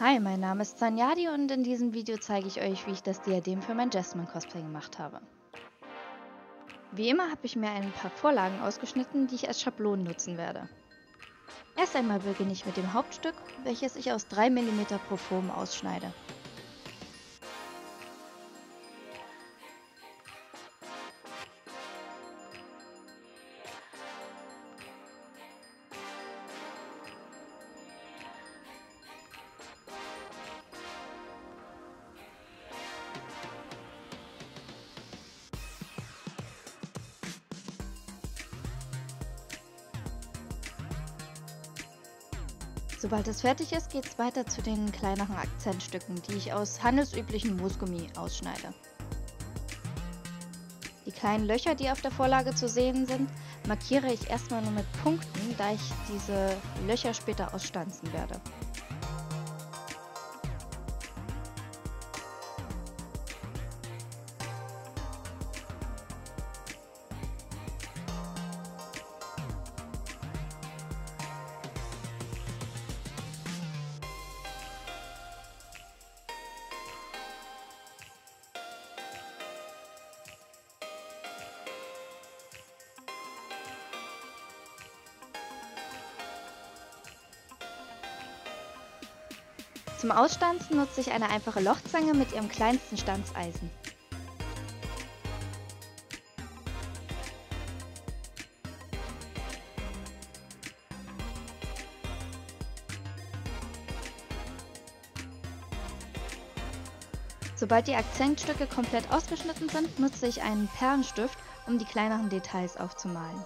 Hi, mein Name ist Zanyadi und in diesem Video zeige ich euch, wie ich das Diadem für mein Jasmine-Cosplay gemacht habe. Wie immer habe ich mir ein paar Vorlagen ausgeschnitten, die ich als Schablonen nutzen werde. Erst einmal beginne ich mit dem Hauptstück, welches ich aus 3 mm pro Form ausschneide. Sobald es fertig ist, geht es weiter zu den kleineren Akzentstücken, die ich aus handelsüblichen Moosgummi ausschneide. Die kleinen Löcher, die auf der Vorlage zu sehen sind, markiere ich erstmal nur mit Punkten, da ich diese Löcher später ausstanzen werde. Zum Ausstanzen nutze ich eine einfache Lochzange mit ihrem kleinsten Stanzeisen. Sobald die Akzentstücke komplett ausgeschnitten sind, nutze ich einen Perlenstift, um die kleineren Details aufzumalen.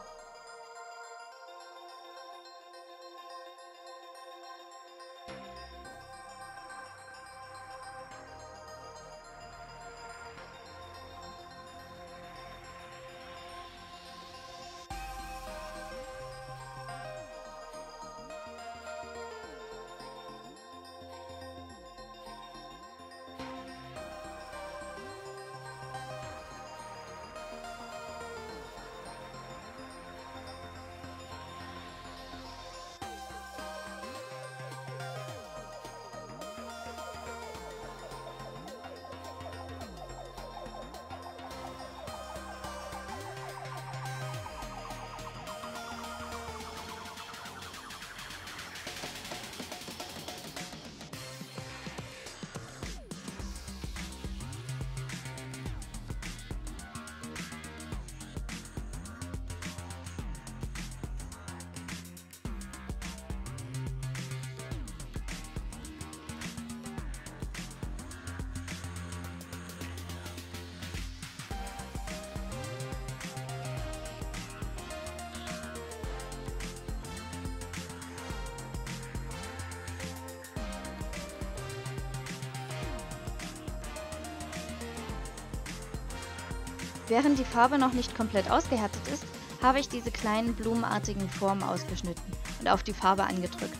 Während die Farbe noch nicht komplett ausgehärtet ist, habe ich diese kleinen blumenartigen Formen ausgeschnitten und auf die Farbe angedrückt.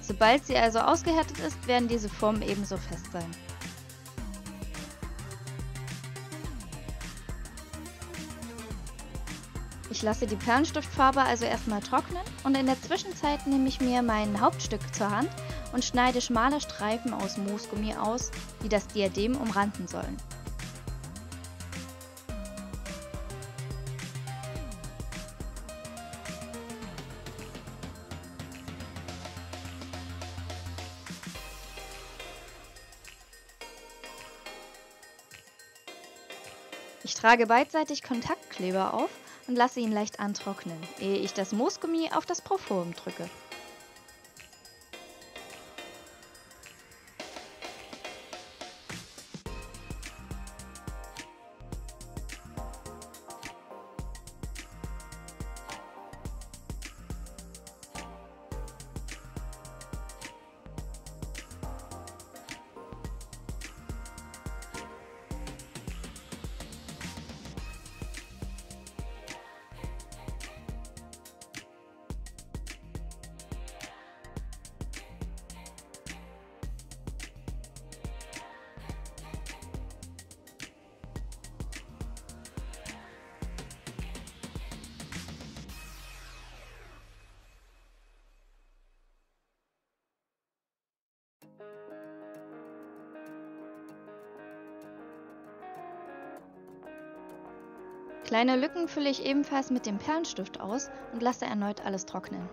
Sobald sie also ausgehärtet ist, werden diese Formen ebenso fest sein. Ich lasse die Perlenstiftfarbe also erstmal trocknen und in der Zwischenzeit nehme ich mir mein Hauptstück zur Hand und schneide schmale Streifen aus Moosgummi aus, die das Diadem umranden sollen. Ich trage beidseitig Kontaktkleber auf und lasse ihn leicht antrocknen, ehe ich das Moosgummi auf das Proform drücke. Kleine Lücken fülle ich ebenfalls mit dem Perlenstift aus und lasse erneut alles trocknen.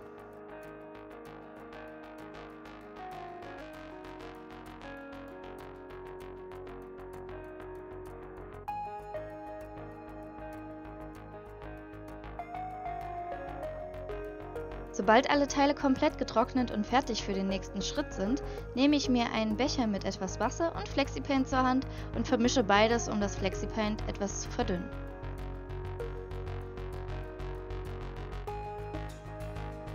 Sobald alle Teile komplett getrocknet und fertig für den nächsten Schritt sind, nehme ich mir einen Becher mit etwas Wasser und Flexipaint zur Hand und vermische beides, um das Flexipaint etwas zu verdünnen.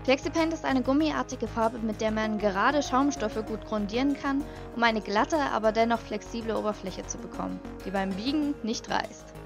Flexipaint ist eine gummiartige Farbe, mit der man gerade Schaumstoffe gut grundieren kann, um eine glatte, aber dennoch flexible Oberfläche zu bekommen, die beim Biegen nicht reißt.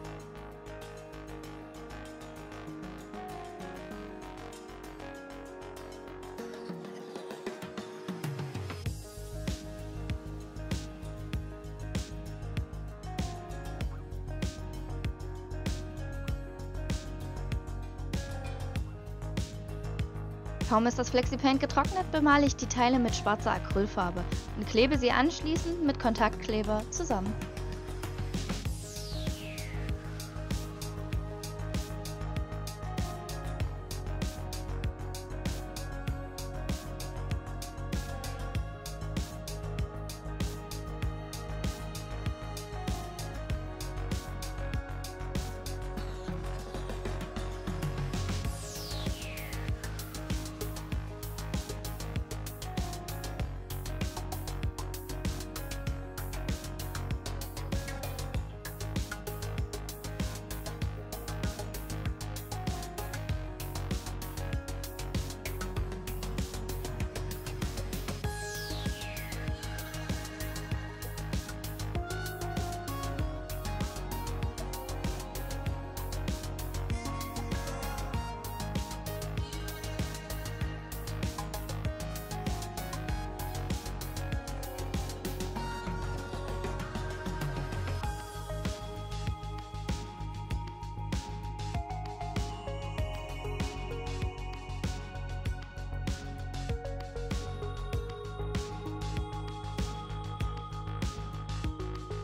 Kaum ist das Flexipaint getrocknet, bemale ich die Teile mit schwarzer Acrylfarbe und klebe sie anschließend mit Kontaktkleber zusammen.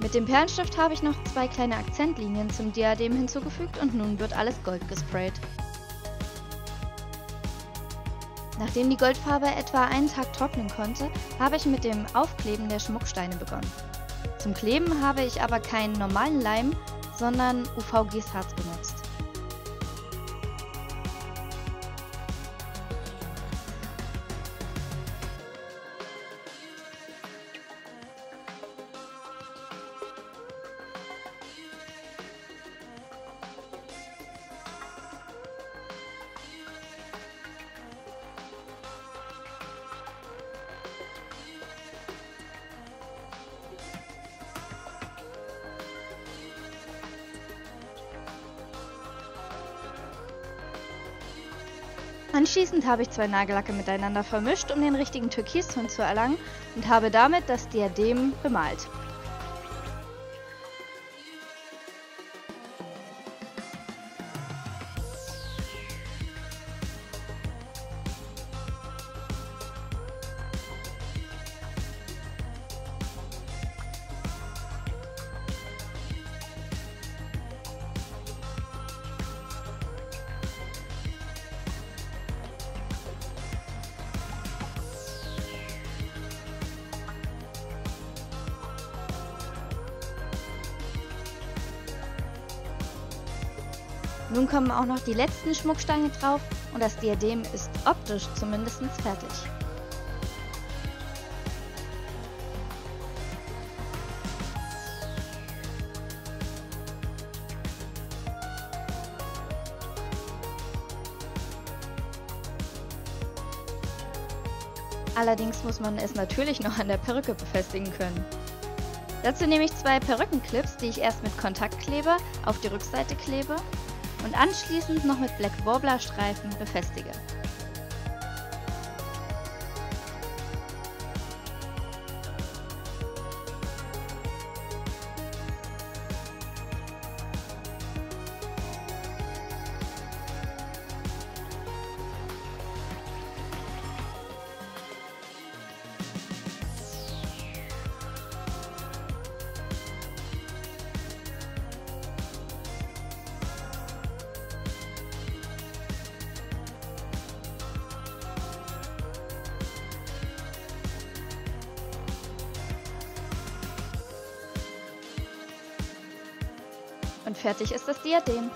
Mit dem Perlenstift habe ich noch zwei kleine Akzentlinien zum Diadem hinzugefügt und nun wird alles gold gesprayt. Nachdem die Goldfarbe etwa einen Tag trocknen konnte, habe ich mit dem Aufkleben der Schmucksteine begonnen. Zum Kleben habe ich aber keinen normalen Leim, sondern UVG-Harz benutzt. Anschließend habe ich zwei Nagellacke miteinander vermischt, um den richtigen Türkiston zu erlangen und habe damit das Diadem bemalt. Nun kommen auch noch die letzten Schmucksteine drauf und das Diadem ist optisch zumindest fertig. Allerdings muss man es natürlich noch an der Perücke befestigen können. Dazu nehme ich zwei Perückenclips, die ich erst mit Kontaktkleber auf die Rückseite klebe und anschließend noch mit Black Warbler Streifen befestige. Und fertig ist das Diadem.